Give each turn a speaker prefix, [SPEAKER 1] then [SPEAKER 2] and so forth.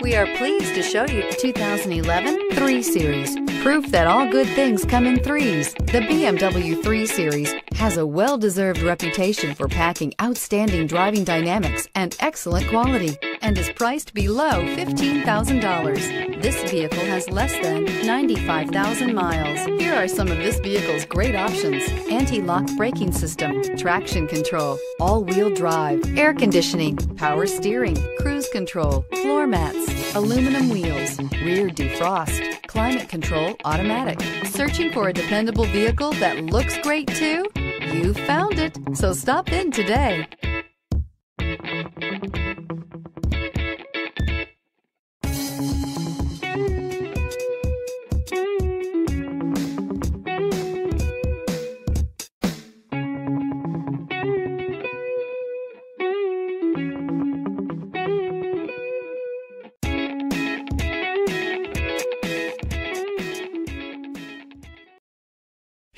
[SPEAKER 1] We are pleased to show you the 2011 3 Series. Proof that all good things come in threes. The BMW 3 Series has a well deserved reputation for packing outstanding driving dynamics and excellent quality and is priced below $15,000. This vehicle has less than 95,000 miles. Here are some of this vehicle's great options anti-lock braking system, traction control, all-wheel drive, air conditioning, power steering, cruise control, floor mats, aluminum wheels, rear defrost, climate control automatic. Searching for a dependable vehicle that looks great too? You found it, so stop in today.